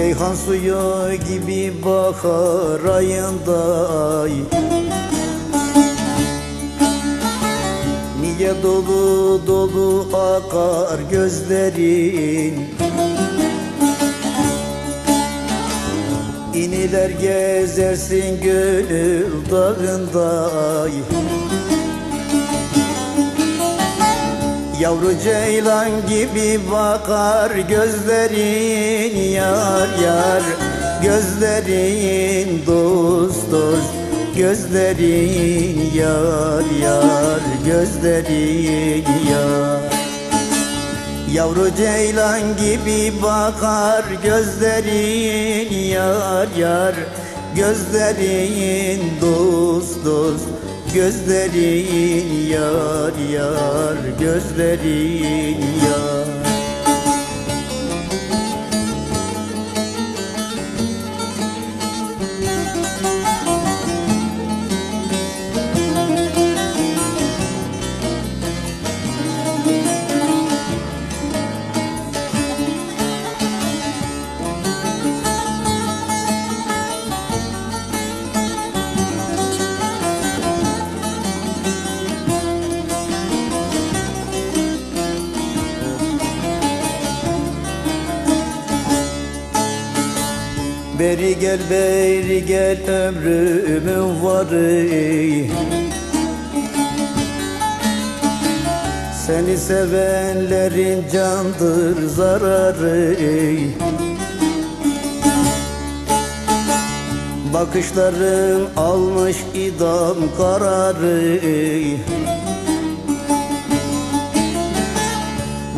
Ceyhan suyu gibi bahar ayında Niye dolu dolu akar gözlerin? İniler gezersin gönül dağında Yavru ceylan gibi bakar gözlerin yar yar. Gözlerin dost dost Gözlerin yar yar. Gözlerin yar. Yavru ceylan gibi bakar gözlerin yar yar. Gözlerin dost dost Gözlerin yar yar Gözlerin yar Beri gel beri gel ömrümün varı. Seni sevenlerin candır zararı. Bakışların almış idam kararı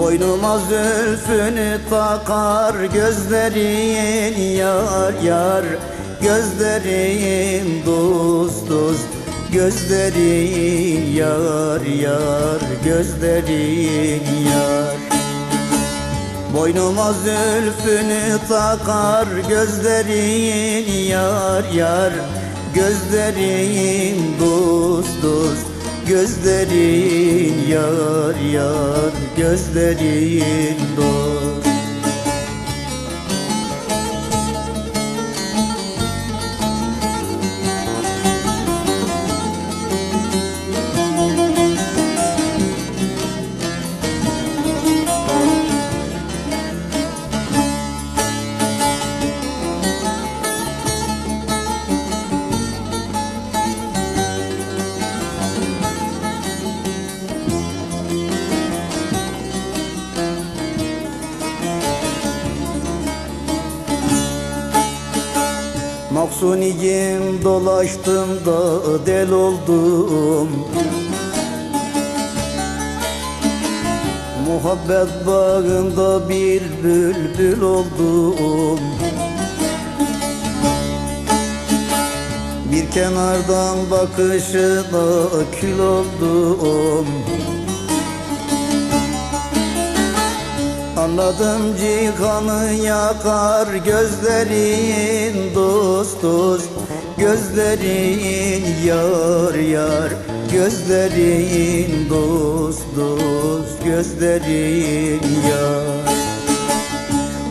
Boynuma zülfünü takar gözlerin yar yar. Gözlerin dost dost Gözlerin yar yar. Gözlerin yar. Boynuma zülfünü takar gözlerin yar yar. Gözlerin dost dost Gözlerin yar yar Gözlerin dost Maksuniyim dolaştım da del oldum. Muhabbet bağında bir bülbül oldum. Bir kenardan bakışına kül oldum Anladım cihanı yakar gözlerin dost dost Gözlerin yar yar Gözlerin dost dost Gözlerin yar.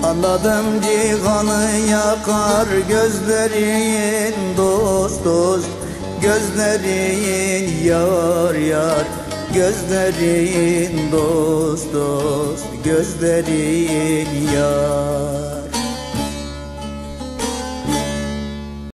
Anladım cihanı yakar gözlerin dost dost Gözlerin yar yar Gözlerin dost dost Gözlerin yar